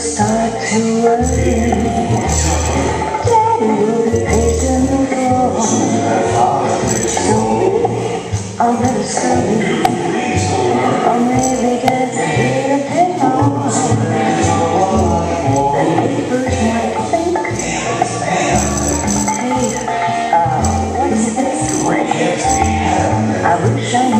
start to worry Daddy would hate to move on I'm very sorry Or maybe get here to pay off The neighbors might think Hey, what is this? I wish I knew